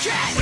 children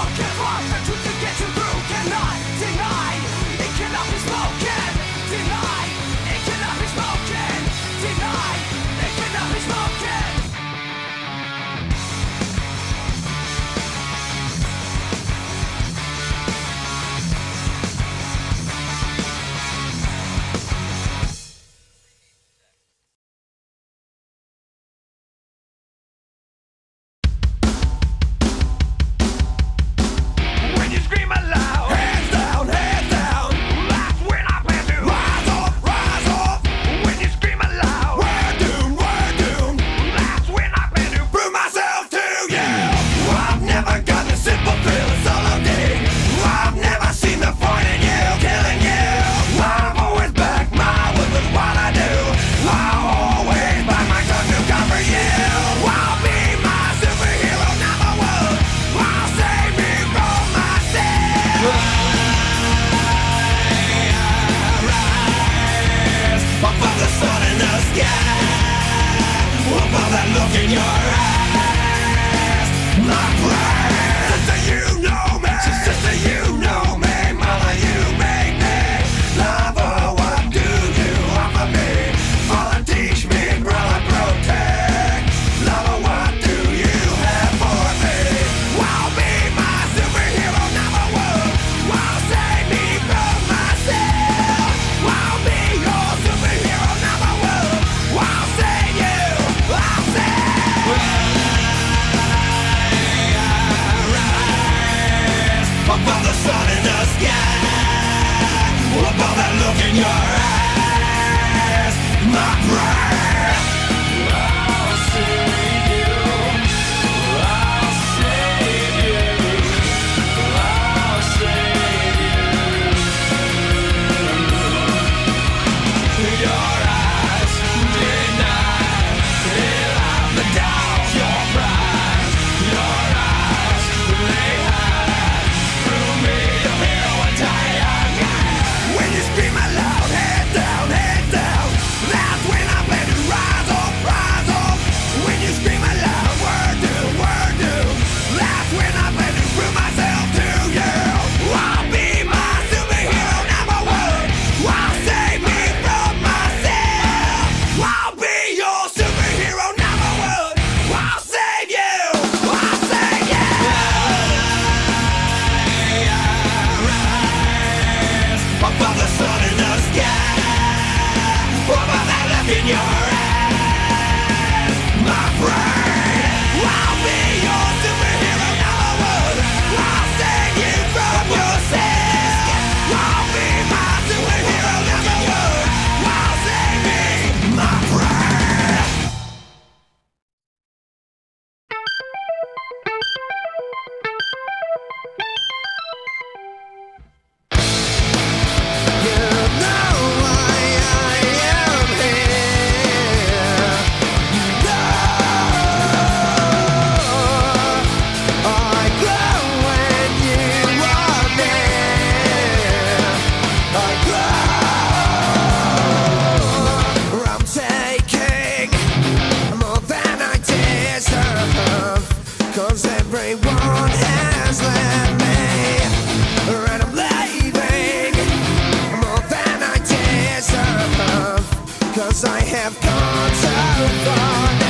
Go give up, truth can get you Cause I have gone too far now.